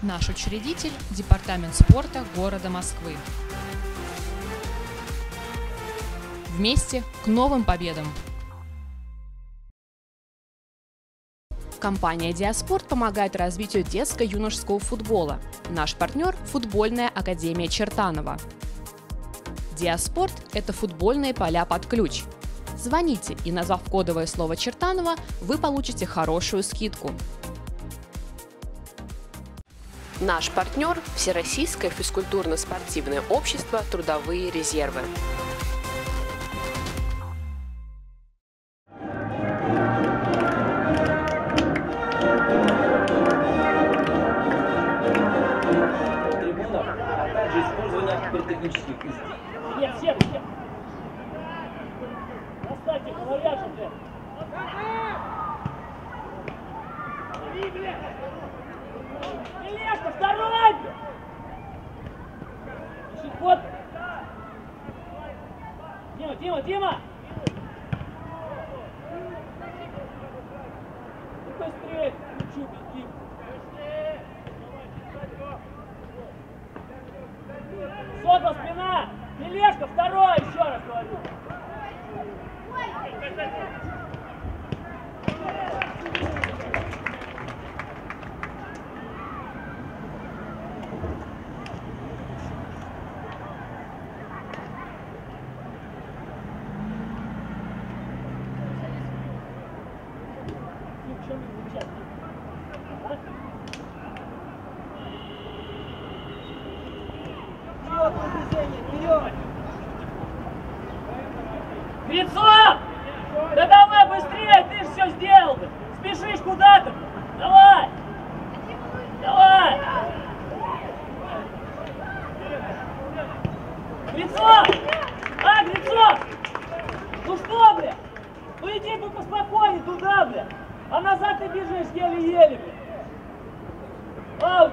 Наш учредитель – Департамент спорта города Москвы. Вместе к новым победам! Компания «Диаспорт» помогает развитию детско-юношеского футбола. Наш партнер – футбольная академия Чертанова. «Диаспорт» – это футбольные поля под ключ. Звоните, и назвав кодовое слово «Чертанова», вы получите хорошую скидку. Наш партнер – Всероссийское физкультурно-спортивное общество «Трудовые резервы». трибунах, Тележка, второй! Пешеход. Дима, Дима, Дима! Ты быстрее! Чу, беги! Сотла, спина! Тележка, второй, еще раз говорю. Да давай быстрее, ты же все сделал! Спешишь куда-то! Давай! Давай! Грицов! А, Грицов! Ну что, бля? Ну бы поспокойнее туда, бля! А назад ты бежишь еле-еле, бля!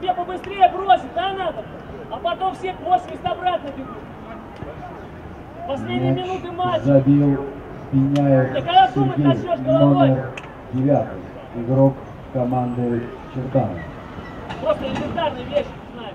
Тебе побыстрее бросить, да, надо? А потом все 80 обратно бегут. Последние Мяч минуты матча. забил Пеняев Да когда думать Сергей, начнешь головой? номер девятый, игрок команды Чертанов. Просто элементарные вещи, ты знаешь.